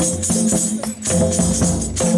Thank you.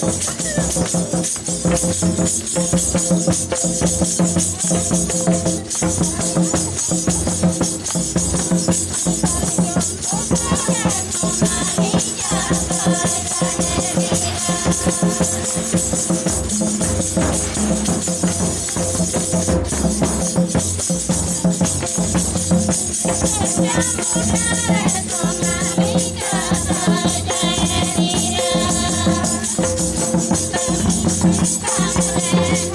Let's go.